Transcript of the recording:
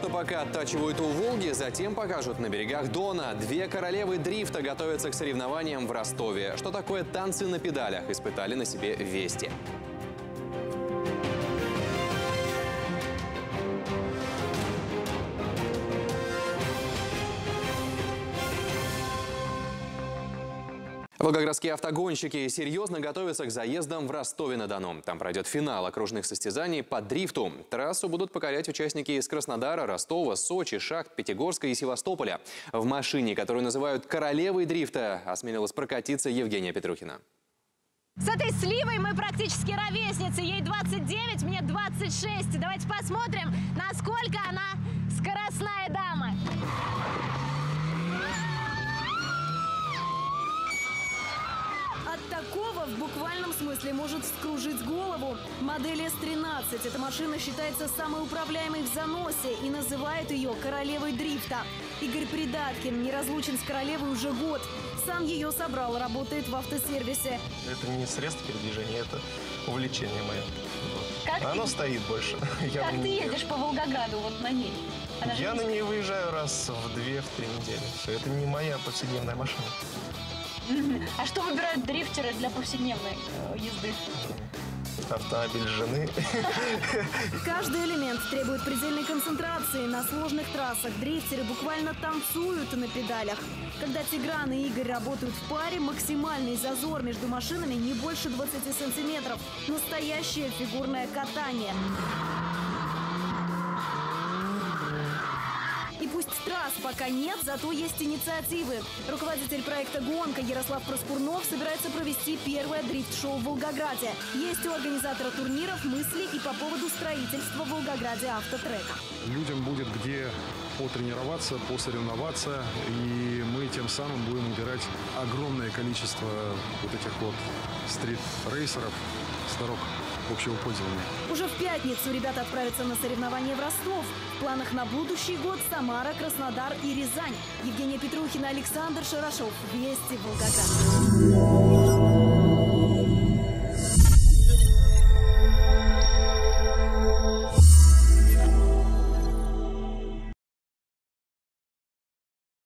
пока оттачивают у Волги, затем покажут на берегах Дона. Две королевы дрифта готовятся к соревнованиям в Ростове. Что такое танцы на педалях, испытали на себе вести. Волгоградские автогонщики серьезно готовятся к заездам в Ростове-на-Дону. Там пройдет финал окружных состязаний по дрифту. Трассу будут покорять участники из Краснодара, Ростова, Сочи, Шахт, Пятигорска и Севастополя. В машине, которую называют «королевой дрифта», осмелилась прокатиться Евгения Петрухина. С этой сливой мы практически ровесницы. Ей 29, мне 26. Давайте посмотрим, насколько она скоростная в буквальном смысле может вскружить голову. Модель S13. Эта машина считается самой управляемой в заносе и называют ее королевой дрифта. Игорь Придаткин неразлучен с королевой уже год. Сам ее собрал, работает в автосервисе. Это не средство передвижения, это увлечение мое. Как Оно ты- стоит больше. Я Как на ты едешь по Волгограду вот на ней? Я на не- ней выезжаю раз в две, в три недели. Все, это не моя повседневная машина. А что выбирают дрифтеры для повседневной э, езды? Автомобиль жены. Каждый элемент требует предельной концентрации. На сложных трассах дрифтеры буквально танцуют на педалях. Когда Тигран и Игорь работают в паре, максимальный зазор между машинами не больше 20 сантиметров. Настоящее фигурное катание. Трасс пока нет, зато есть инициативы. Руководитель проекта «Гонка» Ярослав Проскурнов собирается провести первое дрифт-шоу в Волгограде. Есть у организатора турниров мысли и по поводу строительства в Волгограде автотрека. людям будет где потренироваться, посоревноваться, и мы тем самым будем убирать огромное количество вот этих вот стрит-рейсеров с дорог общего пользования. Уже в пятницу ребята отправятся на соревнования в Ростов. В планах на будущий год Самара, Краснодар и Рязань. Евгения Петрухина, Александр Шарашов. Вести Волгоград.